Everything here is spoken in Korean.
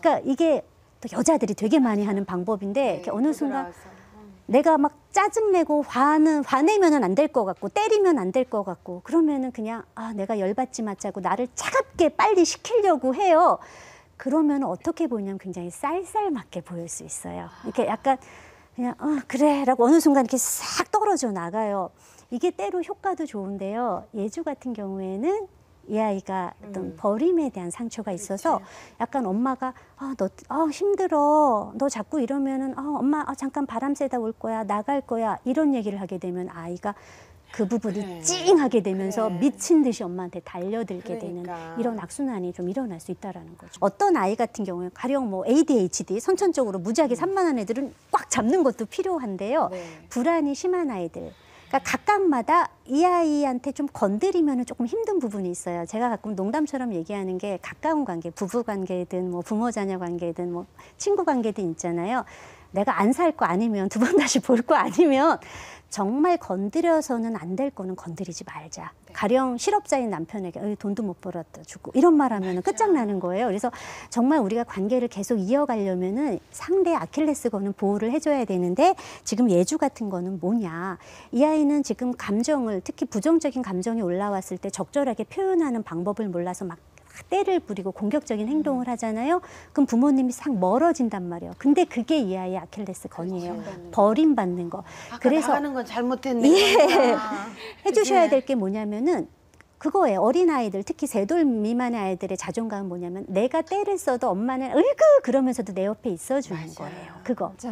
그러니까 이게 또 여자들이 되게 많이 하는 방법인데 이렇게 어느 순간. 음. 내가 막 짜증내고 화는 화내면은 안 될 것 같고 때리면 안 될 것 같고 그러면은 그냥 아 내가 열받지 마자고 나를 차갑게 빨리 식히려고 해요. 그러면 어떻게 보이냐면 굉장히 쌀쌀맞게 보일 수 있어요. 이렇게 약간 그냥 어 그래라고 어느 순간 이렇게 싹 떨어져 나가요. 이게 때로 효과도 좋은데요. 예주 같은 경우에는 이 아이가 어떤 버림에 대한 상처가 있어서 약간 엄마가 아, 너 아, 힘들어. 너 자꾸 이러면은 아, 엄마 아, 잠깐 바람 쐬다 올 거야. 나갈 거야. 이런 얘기를 하게 되면 아이가 그 부분이 그래. 찡하게 되면서 그래. 미친 듯이 엄마한테 달려들게 되는 그러니까. 이런 악순환이 좀 일어날 수 있다라는 거죠. 어떤 아이 같은 경우에 가령 뭐 ADHD 선천적으로 무지하게 산만한 애들은 꽉 잡는 것도 필요한데요. 네. 불안이 심한 아이들. 그러니까 각각마다 이 아이한테 좀 건드리면 조금 힘든 부분이 있어요. 제가 가끔 농담처럼 얘기하는 게 가까운 관계, 부부 관계든 뭐 부모 자녀 관계든 뭐 친구 관계든 있잖아요. 내가 안 살 거 아니면 두 번 다시 볼 거 아니면 정말 건드려서는 안 될 거는 건드리지 말자. 가령 실업자인 남편에게 어이, 돈도 못 벌었다 주고 이런 말하면 끝장나는 거예요. 그래서 정말 우리가 관계를 계속 이어가려면은 상대 아킬레스건은 보호를 해줘야 되는데 지금 예주 같은 거는 뭐냐? 이 아이는 지금 감정을 특히 부정적인 감정이 올라왔을 때 적절하게 표현하는 방법을 몰라서 막 때를 부리고 공격적인 행동을 하잖아요. 그럼 부모님이 싹 멀어진단 말이에요. 근데 그게 이 아이의 아킬레스 건이에요. 버림받는 거. 아까 그래서 나가는 건 잘못했네. 예. 아, 해주셔야. 될 게 뭐냐면은 그거예요. 어린 아이들, 특히 세 돌 미만의 아이들의 자존감은 뭐냐면 내가 때를 써도 엄마는 으이그 그러면서도 내 옆에 있어주는 맞아요. 거예요. 그거. 자,